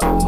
Oh.